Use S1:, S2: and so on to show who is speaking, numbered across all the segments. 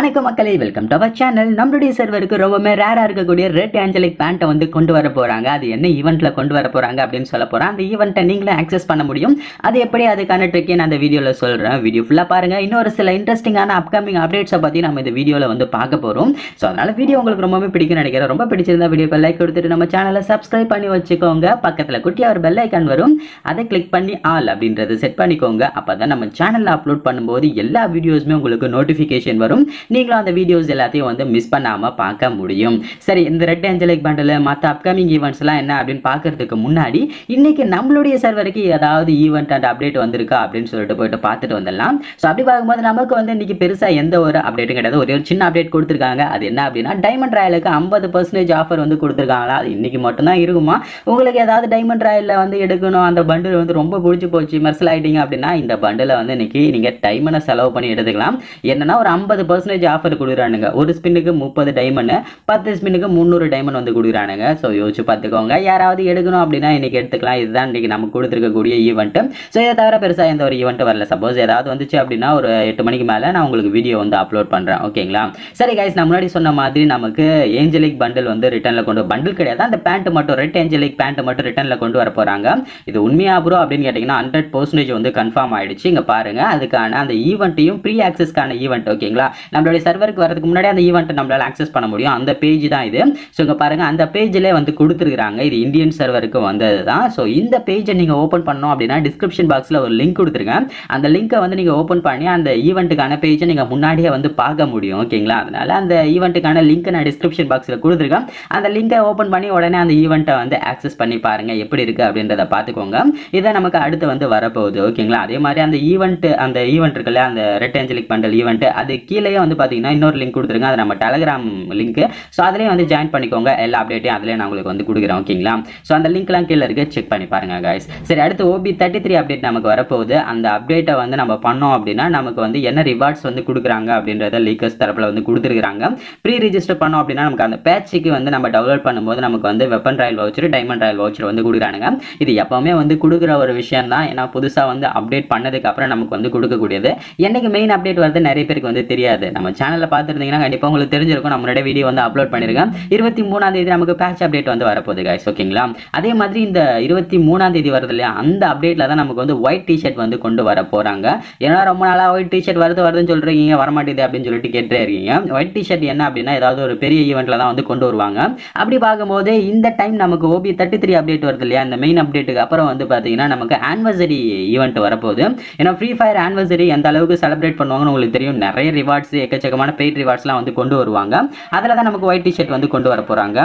S1: வணக்கம் மக்களே welcome to our channel நம்மளுடைய சர்வருக்கு ரொம்பவுமே ரேராக இருக்கக்கூடிய ரெட் ஆஞ்சலிக் பேண்ட்டை வந்து கொண்டு வர போகிறாங்க அது என்ன ஈவெண்ட்டில் கொண்டு வர போகிறாங்க அப்படின்னு சொல்ல போகிறேன் அந்த ஈவெண்ட்டை நீங்களும் ஆக்சஸ் பண்ண முடியும். அது எப்படி அதுக்கான ட்ரிக்கே நான் அந்த வீடியோவில் சொல்கிறேன் வீடியோ ஃபுல்லாக பாருங்கள் இன்னொரு சில இன்ட்ரெஸ்டிங்கான அப்கமிங் அப்டேட்ஸை பற்றி நம்ம இந்த வீடியோவில் வந்து பார்க்க போகிறோம் ஸோ அதனால் வீடியோ உங்களுக்கு ரொம்பவே பிடிக்கும்னு நினைக்கிறேன். ரொம்ப பிடிச்சிருந்தா வீடியோக்கு லைக் கொடுத்துட்டு நம்ம சேனலை சப்ஸ்கிரைப் பண்ணி வச்சுக்கோங்க. பக்கத்தில் குட்டியாக ஒரு பெல் ஐக்கான் வரும். அதை கிளிக் பண்ணி ஆல் அப்படின்றத செட் பண்ணிக்கோங்க. அப்போ தான் நம்ம சேனலில் அப்லோட் பண்ணும்போது எல்லா வீடியோஸுமே உங்களுக்கு நோட்டிஃபிகேஷன் வரும். நீங்களும் அந்த வீடியோஸ் எல்லாத்தையும் வந்து மிஸ் பண்ணாமல் பார்க்க முடியும். சரி இந்த ரெட் ஏஞ்சலிக் பண்டில் மற்ற அப்கமிங் ஈவெண்ட்ஸ்லாம் என்ன அப்படின்னு பார்க்கறதுக்கு முன்னாடி இன்னைக்கு நம்மளுடைய சர்வருக்கு ஏதாவது ஈவெண்ட் அண்ட் அப்டேட் வந்திருக்கா அப்படின்னு சொல்லிட்டு போயிட்டு பார்த்துட்டு வந்துடலாம். ஸோ அப்படி பார்க்கும்போது நமக்கு வந்து இன்னைக்கு பெருசாக எந்த ஒரு அப்டேட்டும் கிடையாது. ஒரே ஒரு சின்ன அப்டேட் கொடுத்துருக்காங்க. அது என்ன அப்படின்னா டைமண்ட் ராயலுக்கு ஐம்பது பர்சன்டேஜ் ஆஃபர் வந்து கொடுத்துருக்காங்களா? அது இன்னைக்கு மட்டும்தான் இருக்குமா? உங்களுக்கு ஏதாவது டைமண்ட் ராயலில் வந்து எடுக்கணும். அந்த பண்டில் வந்து ரொம்ப பிடிச்சி போச்சு மெர்சல் ஆகிட்டீங்க அப்படின்னா இந்த பண்டில் வந்து இன்னைக்கு நீங்கள் டைமனை செலவு பண்ணி எடுத்துக்கலாம். என்னன்னா ஒரு ஐம்பது பர்சன்டேஜ் ஆஃபர் கொடுக்குறானுங்க. ஒரு ஸ்பின்னுக்கு முப்பது டைமண்ட் பத்து ஸ்பின்னுக்கு முந்நூறு டைமண்ட் வந்து கொடுக்குறானுங்க. ஸோ யோசிச்சு பார்த்துக்கோங்க. யாராவது எடுக்கணும் அப்படின்னா இன்னைக்கு எடுத்துக்கலாம். இதுதான் இன்றைக்கி நமக்கு கொடுத்துருக்கக்கூடிய ஈவெண்ட்டு ஸோ இதை தவிர பெருசாக எந்த ஒரு ஈவெண்ட்டு வரல. சப்போஸ் ஏதாவது வந்துச்சு அப்படின்னா ஒரு எட்டு மணிக்கு மேலே நான் உங்களுக்கு வீடியோ வந்து அப்லோட் பண்ணுறேன் ஓகேங்களா சரி கைஸ் நான் முன்னாடி சொன்ன மாதிரி நமக்கு ஏஞ்சலிக் பண்டில் வந்து ரிட்டனில் கொண்டு பண்டில் கிடையாது. அந்த பேண்ட் மட்டும் ரெட் ஏஞ்சலிக் பேண்ட் மட்டும் ரிட்டனில் கொண்டு வர போகிறாங்க இது உண்மையா ப்ரோ அப்படின்னு கேட்டிங்கன்னா ஹண்ட்ரட் பர்சன்டேஜ் வந்து கன்ஃபார்ம் ஆயிடுச்சு. இங்கே பாருங்க அதுக்கான அந்த ஈவெண்ட்டையும் ப்ரீ ஆக்சஸ்க்கான ஈவெண்ட் ஓகேங்களா நம்மளுடைய சர்வருக்கு வரதுக்கு முன்னாடி அந்த ஈவெண்ட்டை நம்மளால ஆக்சஸ் பண்ண முடியும். அந்த பேஜ் தான் இது. ஸோ இங்கே பாருங்க அந்த பேஜில் வந்து கொடுத்துருக்காங்க இது இந்தியன் சர்வருக்கு வந்தது தான். ஸோ இந்த பேஜை நீங்கள் ஓப்பன் பண்ணோம் அப்படின்னா டிஸ்கிரிப்ஷன் பாக்ஸில் ஒரு லிங்க் கொடுத்துருக்கேன் அந்த லிங்கை வந்து நீங்கள் ஓப்பன் பண்ணி அந்த ஈவெண்ட்டுக்கான பேஜை நீங்கள் முன்னாடியே வந்து பார்க்க முடியும். ஓகேங்களா அதனால அந்த ஈவெண்ட்டுக்கான லிங்க் நான் டிஸ்கிரிப்ஷன் பாக்ஸில் கொடுத்துருக்கேன். அந்த லிங்கை ஓப்பன் பண்ணி உடனே அந்த ஈவெண்ட்டை வந்து ஆக்சஸ் பண்ணி பாருங்க. எப்படி இருக்குது அப்படின்றத பார்த்துக்கோங்க. இதை நமக்கு அடுத்து வந்து வரப்போகுது. ஓகேங்களா அதே மாதிரி அந்த ஈவெண்ட் அந்த ஈவெண்ட் இருக்குல்ல அந்த ரெட் ஏஞ்சலிக் பண்டல் ஈவெண்ட் அது கீழேயே வந்து பார்த்தீங்கன்னா இன்னொரு லிங்க் கொடுத்துருங்க. அது நம்ம டெலகிராம் லிங்க் ஸோ அதுலேயே வந்து ஜாயின் பண்ணிக்கோங்க. எல்லா அப்டேட்டையும் அதிலே நான் உங்களுக்கு வந்து கொடுக்குறேன். ஓகேங்களா ஸோ அந்த லிங்க்லாம் கீழே இருக்கு. செக் பண்ணி பாருங்க காய்ஸ் சரி அடுத்து ஓபி தேர்ட்டி த்ரீ அப்டேட் நமக்கு வரப்போகுது. அந்த அப்டேட்டை வந்து நம்ம பண்ணோம் அப்படின்னா நமக்கு வந்து என்ன ரிவார்ட்ஸ் வந்து கொடுக்குறாங்க அப்படின்றத லீக்கர்ஸ் தரப்பில் வந்து கொடுத்துருக்காங்க ப்ரீ ரிஜிஸ்டர் பண்ணோம் அப்படின்னா நமக்கு அந்த பேட்சுக்கு வந்து நம்ம டவுன்லோட் பண்ணும்போது நமக்கு வந்து weapon royal voucher diamond royal voucher வந்து கொடுக்குறானுங்க. இது எப்பவுமே வந்து கொடுக்குற ஒரு விஷயம் தான். ஏன்னா புதுசாக வந்து அப்டேட் பண்ணதுக்கு அப்புறம் நமக்கு வந்து கொடுக்கக்கூடியது. என்னைக்கு மெயின் அப்டேட் வருது நிறைய பேருக்கு வந்து தெரியாது. நம்ம சேனலில் பார்த்துருந்தீங்கன்னா கண்டிப்பாக உங்களுக்கு தெரிஞ்சிருக்கும். நம்ம முன்னாடி வீடியோ வந்து அப்லோட் பண்ணியிருக்கேன் இருபத்தி மூணாம் தேதி நமக்கு பேட்ச் அப்டேட் வந்து வரப்போகுது கைஸ் ஓகேங்களா அதே மாதிரி இந்த இருபத்தி மூணாம் தேதி வருது இல்லையா? அந்த அப்டேட்டில் தான் நமக்கு வந்து ஒயிட் டிஷர்ட் வந்து கொண்டு வர போகிறாங்க ஏன்னா ரொம்ப நாளாக ஒயிட் டிஷர்ட் வருது வருதுன்னு சொல்கிறீங்க வரமாட்டேது அப்படின்னு சொல்லிட்டு கேட்டுட்டே இருக்கீங்க. ஒயிட் டிஷர்ட் என்ன அப்படின்னா ஏதாவது ஒரு பெரிய ஈவெண்ட்டில் தான் வந்து கொண்டு வருவாங்க. அப்படி பார்க்கும்போது இந்த டைம் நமக்கு ஓபி தேர்ட்டி த்ரீ அப்டேட் வருது இல்லையா? இந்த மெயின் அப்டேட்டுக்கு அப்புறம் வந்து பார்த்தீங்கன்னா நமக்கு ஆனிவர்சரி ஈவெண்ட் வரப்போகுது. ஏன்னா ஃப்ரீ ஃபயர் ஆனிவர்சரி எந்த அளவுக்கு செலிப்ரேட் பண்ணுவாங்கன்னு உங்களுக்கு தெரியும். நிறைய ரிவார்ட்ஸ் எக்கச்சக்கமான பெய்ட் ரிவார்ட்ஸ்லாம் வந்து கொண்டு வருவாங்க. அதில் தான் நமக்கு ஒயிட் டிஷர்ட் வந்து கொண்டு வர போகிறாங்க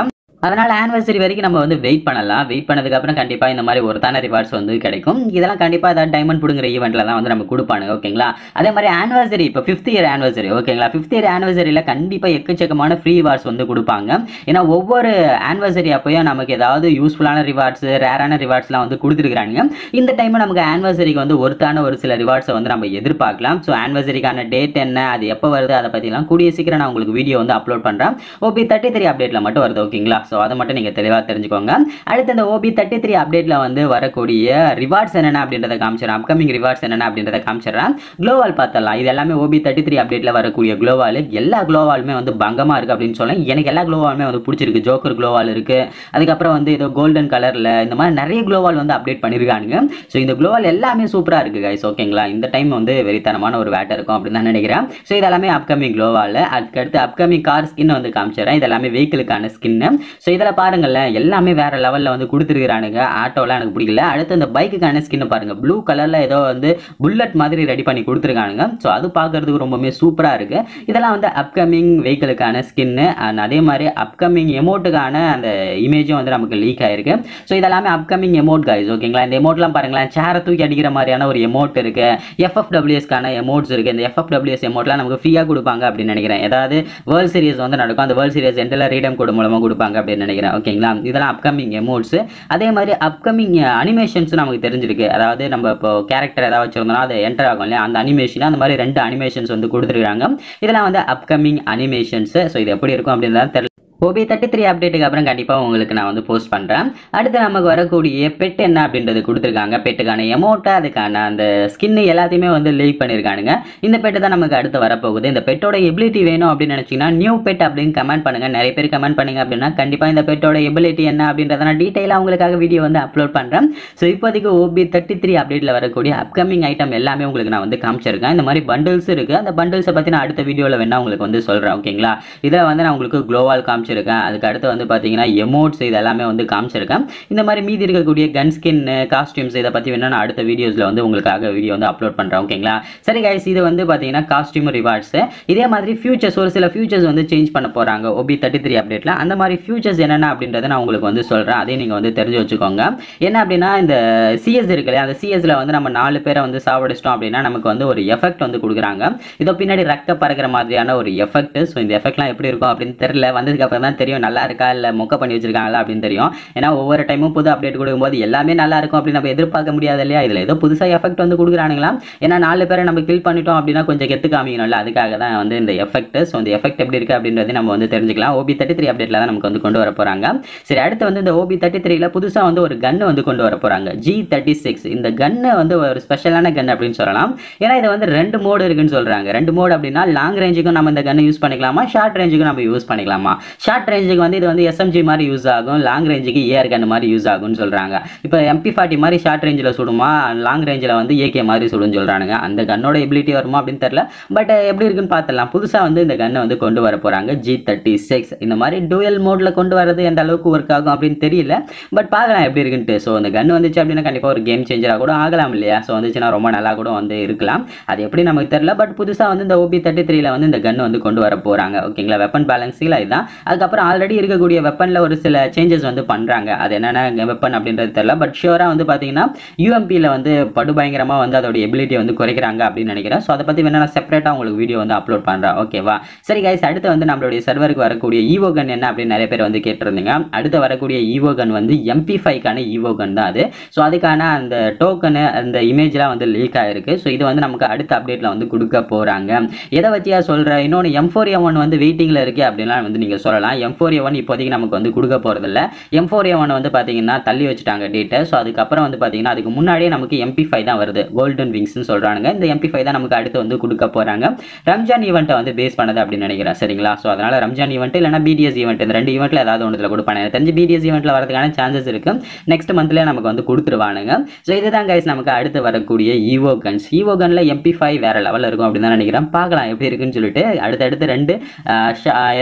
S1: அதனால் ஆனிவர்சரி வரைக்கும் நம்ம வந்து வெயிட் பண்ணலாம். வெயிட் பண்ணதுக்கப்புறம் கண்டிப்பாக இந்த மாதிரி ஒரு தான ரிவார்ட்ஸ் வந்து கிடைக்கும். இதெல்லாம் கண்டிப்பாக ஏதாவது டைமண்ட் பிடுங்குற ஈவெண்ட்டில் தான் வந்து நம்ம கொடுப்பானுங்க ஓகேங்களா அதே மாதிரி ஆனிவர்சரி இப்போ ஃபிஃப்த் இயர் ஆனிவர்சரி ஓகேங்களா ஃபிஃப்த் இயர் ஆனிவர்சரியில் கண்டிப்பாக எக்கச்சக்கமான ஃப்ரீ ரிவார்ட்ஸ் வந்து கொடுப்பாங்க. ஏன்னா ஒவ்வொரு ஆனிவர்சரி அப்போயும் நமக்கு ஏதாவது யூஸ்ஃபுல்லான ரிவார்ட்ஸ் ரேரான ரிவார்ட்ஸ்லாம் வந்து கொடுத்துருக்காங்க இந்த டைம் நமக்கு ஆனிவர்சரிக்கு வந்து ஒருத்தான ஒரு சில ரிவார்ட்ஸை வந்து நம்ம எதிர்பார்க்கலாம். ஸோ ஆனிவர்சரிக்கான டேட் என்ன அது எப்போ வருது அதை பற்றிலாம் கூடிய சீக்கிரம் நான் உங்களுக்கு வீடியோ வந்து அப்லோட் பண்ணுறேன் ஓபி தேர்ட்டி த்ரீ அப்டேட்டில் மட்டும் வருது ஓகேங்களா ஸோ அதை மட்டும் நீங்கள் தெளிவாக தெரிஞ்சுக்கோங்க. அடுத்து இந்த ஓபி தேர்ட்டி த்ரீ அப்டேட்டில் வந்து வரக்கூடிய ரிவார்ட்ஸ் என்னென்ன அப்படின்றத காமிச்சிடறேன். அப்கமிங் ரிவார்ட்ஸ் என்னென்ன அப்படின்றத காமிச்சிடறேன். க்ளோவால் பார்த்தலாம் இது எல்லாமே ஓபி தேர்ட்டி த்ரீ அப்டேட்டில் வரக்கூடிய க்ளோவால் எல்லா க்ளோவாலுமே வந்து பங்கமாக இருக்குது அப்படின்னு சொல்லலாம். எனக்கு எல்லா க்ளோவாலுமே வந்து பிடிச்சிருக்கு. ஜோக்கர் க்ளோவால் இருக்குது அதுக்கப்புறம் வந்து ஏதோ கோல்டன் கலரில் இந்த மாதிரி நிறைய க்ளோவால் வந்து அப்டேட் பண்ணியிருக்கானுங்க ஸோ இந்த க்ளோவால் எல்லாமே சூப்பராக இருக்குது கைஸ் ஓகேங்களா இந்த டைம் வந்து வெறித்தனமான ஒரு வேட்டை இருக்கும் அப்படின்னு தான் நினைக்கிறேன். ஸோ இது எல்லாமே அப்கமிங் க்ளோவால் அதுக்கடுத்து அப்கமிங் கார் ஸ்கின் வந்து காமிச்சிடறேன். இது எல்லாமே வெஹிக்கிளுக்கான ஸ்கின்னு ஸோ ஸோ இதில் பாருங்களேன் எல்லாமே வேற லெவலில் வந்து கொடுத்துருக்குறானுங்க. ஆட்டோலாம் எனக்கு பிடிக்கல. அடுத்து இந்த பைக்குக்கான ஸ்கின் பாருங்க. ப்ளூ கலரில் ஏதோ வந்து புல்லட் மாதிரி ரெடி பண்ணி கொடுத்துருக்கானுங்க. ஸோ அது பார்க்கறதுக்கு ரொம்பவுமே சூப்பராக இருக்கு. இதெல்லாம் வந்து அப்கமிங் வெஹிக்கிளுக்கான ஸ்கின்னு அண்ட் அதே மாதிரி அப்கமிங் எமோட்டுக்கான அந்த இமேஜும் வந்து நமக்கு லீக் ஆயிருக்கு. ஸோ இதெல்லாமே அப்கமிங் எமோட் கைஸ் ஓகேங்களா இந்த எமோட்லாம் பாருங்களேன். சேரை தூக்கி அடிக்கிற மாதிரியான ஒரு எமோட் இருக்கு. எஃப்எஃப்டபிள்யூஎஸ்க்கான எமோட்ஸ் இருக்கு. இந்த எஃப்எஃப்டபிள்யூஎஸ் எமோட்லாம் நமக்கு ஃப்ரீயாக கொடுப்பாங்க அப்படின்னு நினைக்கிறேன். ஏதாவது வேர்ல்ட் சீரிஸ் வந்து நடக்கும். அந்த வேர்ல்ட் சீரிஸ் எண்டில் ரீடம் கோடு மூலமாக கொடுப்பாங்க அப்படின்னு நினைக்கிறேன். ஓகேங்களா இதெல்லாம் அப்கமிங் எமோட்ஸ் அதே மாதிரி அப்கமிங் அனிமேஷன்ஸும் uh, நமக்கு தெரிஞ்சிருக்கு. அதாவது நம்ம இப்போ கேரக்டர் ஏதாவது வச்சிருந்தோம்னா அது என்டர் ஆகும் இல்லையா? அந்த அனிமேஷன் அந்த மாதிரி ரெண்டு அனிமேஷன்ஸ் வந்து கொடுத்துருக்காங்க. இதெல்லாம் வந்து அப்கமிங் அனிமேஷன்ஸ் ஸோ இது எப்படி இருக்கும் அப்படின்னு தெரியல ஓபி தேர்ட்டி த்ரீ அப்டேட்டுக்கு அப்புறம் கண்டிப்பாக உங்களுக்கு நான் வந்து போஸ்ட் பண்ணுறேன் அடுத்து நமக்கு வரக்கூடிய பெட் என்ன அப்படின்றது கொடுத்துருக்காங்க. பெட்டுக்கான எமௌண்ட்டு அதுக்கான அந்த ஸ்கின்னு எல்லாத்தையுமே வந்து லீக் பண்ணியிருக்கானுங்க இந்த பெட்டு தான் நமக்கு அடுத்து வரப்போகுது. இந்த பெட்டோட எபிலிட்டி வேணும் அப்படின்னு நினச்சிங்கன்னா நியூ பெட் அப்படின்னு கமெண்ட் பண்ணுங்க. நிறைய பேர் கமெண்ட் பண்ணுங்க அப்படின்னா கண்டிப்பாக இந்த பெட்டோட எபிலிட்டி என்ன அப்படின்றத நான் டீட்டெயிலாக உங்களுக்காக வீடியோ வந்து அப்லோட் பண்ணுறேன் ஸோ இப்போதைக்கு ஓபி தேர்ட்டி த்ரீ அப்டேட்டில் வரக்கூடிய அப்கமிங் ஐட்டம் எல்லாமே உங்களுக்கு நான் வந்து காமிச்சிருக்கேன். இந்த மாதிரி பண்டில்ஸ் இருக்குது அந்த பண்டில்ஸை பற்றி நான் அடுத்த வீடியோவில் வேணால் உங்களுக்கு வந்து சொல்கிறேன் ஓகேங்களா இதில் வந்து நான் உங்களுக்கு குளோவால் காமிச்சிருக்கேன். அதுக்கு அடுத்து வந்து பார்த்தீங்கன்னா எமோட்ஸ் இது எல்லாமே வந்து காமிச்சிருக்கேன். இந்த மாதிரி மீதி இருக்கக்கூடிய கன் ஸ்கின் காஸ்டியூம்ஸ் இதை பற்றி வேணா நான் அடுத்த வீடியோஸில் வந்து உங்களுக்காக வீடியோ வந்து அப்லோட் பண்ணுறேன் ஓகேங்களா சரி கைஸ் இது வந்து பார்த்தீங்கன்னா காஸ்டியூம் ரிவார்ட்ஸ் இதே மாதிரி ஃபியூச்சர்ஸ் ஒரு சில ஃபியூச்சர்ஸ் வந்து சேஞ்ச் பண்ண போகிறாங்க ஓபி தேர்ட்டி த்ரீ அப்டேட்டில் அந்த மாதிரி ஃபியூச்சர்ஸ் என்னென்ன அப்படின்றத நான் உங்களுக்கு வந்து சொல்கிறேன் அதையும் நீங்கள் வந்து தெரிஞ்சு வச்சுக்கோங்க. என்ன அப்படின்னா இந்த சிஎஸ் இருக்கு இல்லையா? அந்த சிஎஸ்ல வந்து நம்ம நாலு பேரை வந்து சாவடிச்சிட்டோம் அப்படின்னா நமக்கு வந்து ஒரு எஃபெக்ட் வந்து கொடுக்குறாங்க. இதோ பின்னாடி ரெக்க பறக்கிற மாதிரியான ஒரு எஃபெக்ட் ஸோ இந்த எஃபெக்ட்லாம் எப்படி இருக்கும் அப்படின்னு தெரியல. வந்ததுக்கு அப்புறம் தான் தெரியும் நல்லா இருக்கா இல்லை மொக்க பண்ணி வச்சிருக்காங்களா அப்படின்னு தெரியும். ஏன்னா ஒவ்வொரு டைமும் புது அப்டேட் கொடுக்கும்போது எல்லாமே நல்லா இருக்கும் அப்படின்னு நம்ம எதிர்பார்க்க முடியாது இல்லையா? இதில் ஏதோ புதுசாக எஃபெக்ட் வந்து கொடுக்குறானுங்களா? ஏன்னா நாலு பேரை நம்ம கில் பண்ணிட்டோம் அப்படின்னா கொஞ்சம் கெத்து காமிக்கணும்ல. அதுக்காக தான் வந்து இந்த எஃபெக்ட் ஸோ இந்த எஃபெக்ட் எப்படி இருக்குது அப்படின்றது நம்ம வந்து தெரிஞ்சுக்கலாம். ஓபி தேர்ட்டி த்ரீ அப்டேட்டில் தான் நமக்கு வந்து கொண்டு வர போகிறாங்க சரி அடுத்து வந்து இந்த ஓபி தேர்ட்டி த்ரீல புதுசாக வந்து ஒரு கன்று வந்து கொண்டு வர போகிறாங்க ஜி தேர்ட்டி சிக்ஸ் இந்த கன்று வந்து ஒரு ஸ்பெஷலான கன் அப்படின்னு சொல்லலாம். ஏன்னா இது வந்து ரெண்டு மோடு இருக்குன்னு சொல்கிறாங்க ரெண்டு மோடு அப்படின்னா லாங் ரேஞ்சுக்கும் நம்ம இந்த கன்னை யூஸ் பண்ணிக்கலாமா? ஷார்ட் ரேஞ்சுக்கும் நம்ம யூஸ் பண்ணிக்கலாமா? ஷார்ட் ரேஞ்சுக்கு வந்து இது வந்து எஸ்எம்ஜி மாதிரி யூஸ் ஆகும் லாங் ரேஞ்சுக்கு ஏஆர் கன் மாதிரி யூஸ் ஆகும்னு சொல்கிறாங்க இப்போ எம்பி ஃபார்ட்டி மாதிரி ஷார்ட் ரேஞ்சில் சுடுமா லாங் ரேஞ்சில் வந்து ஏகே மாதிரி சுடுன்னு சொல்கிறானுங்க அந்த கன்னோட எபிலிட்டி வருமா அப்படின்னு தெரியல. பட் எப்படி இருக்குன்னு பார்த்துடலாம் புதுசாக வந்து இந்த கன்னை வந்து கொண்டு வர போகிறாங்க ஜி தேர்ட்டி சிக்ஸ் இந்த மாதிரி டூயல் மோடில் கொண்டு வரது எந்த அளவுக்கு ஒர்க் ஆகும் அப்படின்னு தெரியல. பட் பார்க்கலாம் எப்படி இருக்குன்ட்டு. ஸோ அந்த கன் வந்துச்சு அப்படின்னா கண்டிப்பாக ஒரு கேம் சேஞ்சராக கூட ஆகலாம் இல்லையா? ஸோ வந்துச்சுன்னா ரொம்ப நல்லா கூட வந்து இருக்கலாம். அது எப்படி நமக்கு தெரியல. பட் புதுசாக வந்து இந்த ஓபி தேர்ட்டி த்ரீல வந்து இந்த கன் வந்து கொண்டு வர போகிறாங்க ஓகேங்களா வெப்பன் பேலன்ஸில் இதுதான் அதுக்கப்புறம் ஆல்ரெடி இருக்கக்கூடிய வெப்பனில் ஒரு சில சேஞ்சஸ் வந்து பண்ணுறாங்க அது என்னென்ன வெப்பன் அப்படின்றது தெரியல பட் ஷியோராக வந்து பார்த்தீங்கன்னா யூஎம்பியில் வந்து படுபயங்கரமாக வந்து அதோட எபிலிட்டி வந்து குறைக்கிறாங்க அப்படின்னு நினைக்கிறேன். ஸோ அதை பற்றி வேணா நான் செப்பரேட்டாக உங்களுக்கு வீடியோ வந்து அப்லோட் பண்ணுறேன் ஓகேவா சரி கைஸ் அடுத்து வந்து நம்மளுடைய சர்வருக்கு வரக்கூடிய ஈவோகன் என்ன அப்படின்னு நிறைய பேர் வந்து கேட்டிருந்தீங்க. அடுத்து வரக்கூடிய ஈவோகன் வந்து எம்பி ஃபைக்கான ஈவோகன் தான் அது. ஸோ அதுக்கான அந்த டோக்கனு அந்த இமேஜ்லாம் வந்து லீக் ஆயிருக்கு. ஸோ இது வந்து நமக்கு அடுத்த அப்டேட்டில் வந்து கொடுக்க போகிறாங்க எதை பற்றியா சொல்கிற இன்னொன்று எம் ஃபோர் ஒன் வந்து வெயிட்டிங்கில் இருக்கு அப்படின்லாம் வந்து நீங்கள் சொல்லலாம். எம் ஃபோர் ஒன் இப்போதைக்கு நமக்கு வந்து கொடுக்க போகிறதில்ல எம் ஃபோர் ஒன் வந்து பார்த்தீங்கன்னா தள்ளி வச்சுட்டாங்க டேட்டை ஸோ அதுக்கப்புறம் வந்து பார்த்தீங்கன்னா அதுக்கு முன்னாடியே நமக்கு எம்பி ஃபைவ் தான் வருது. கோல்டன் விங்ஸ்னு சொல்கிறாங்க இந்த எம்பி ஃபைவ் தான் நமக்கு அடுத்து வந்து கொடுக்க போகிறாங்க ரம்ஜான் ஈவெண்ட்டை வந்து பேஸ் பண்ணது அப்படின்னு நினைக்கிறேன். சரிங்களா? ஸோ அதனால் ரம்ஜான் ஈவெண்ட் இல்லைனா பிடிஎஸ் ஈவெண்ட் இந்த ரெண்டு ஈவெண்ட்டில் ஏதாவது ஒன்றுல கொடுப்பாங்க எனக்கு தெரிஞ்சு பிடிஎஸ் ஈவெண்ட்டில் வரதுக்கான சான்சஸ் இருக்கு. நெக்ஸ்ட் மந்த்லேயே நமக்கு வந்து கொடுத்துருவானுங்க. ஸோ இதுதான் கைஸ் நமக்கு அடுத்து வரக்கூடிய ஈவோ கன்ஸ் ஈவோ கனில் எம்பி ஃபைவ் வேறு லெவலில் இருக்கும் அப்படின்னு தான் நினைக்கிறேன். பார்க்கலாம் எப்படி இருக்குன்னு சொல்லிட்டு அடுத்தடுத்து ரெண்டு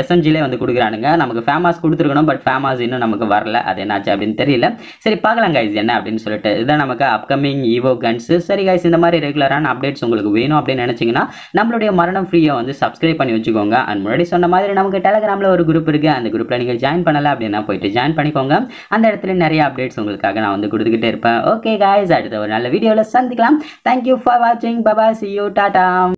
S1: எஸ்எம்ஜிலே வந்து கொடுக்குறானுங்க நமக்கு ஃபேமஸ் கொடுத்துருக்கணும் பட் ஃபேமஸ் இன்னும் நமக்கு வரல. அது என்னாச்சு அப்படின்னு தெரியல. சரி பார்க்கலாம் கைஸ் என்ன அப்படின்னு சொல்லிட்டு. இதுதான் நமக்கு அப்கமிங் ஈவோ கன்ஸ் சரி கைஸ் இந்த மாதிரி ரெகுலரான அப்டேட்ஸ் உங்களுக்கு வேணும் அப்படின்னு நினச்சிங்கன்னா நம்மளுடைய மரணம் ஃப்ரீயாக வந்து சப்ஸ்கிரைப் பண்ணி வச்சுக்கோங்க. அண்ட் முன்னாடி சொன்ன மாதிரி நமக்கு டெலகிராமில் ஒரு குரூப் இருக்குது அந்த குரூப்பில் நீங்கள் ஜாயின் பண்ணலை அப்படின்னா போயிட்டு ஜாயின் பண்ணிக்கோங்க. அந்த இடத்துல நிறைய அப்டேட்ஸ் உங்களுக்காக நான் வந்து கொடுத்துக்கிட்டே இருப்பேன். ஓகே காய்ஸ் அடுத்த ஒரு நல்ல வீடியோவில் சந்திக்கலாம். தேங்க்யூ ஃபார் வாட்சிங் பபா சி யூ டாடா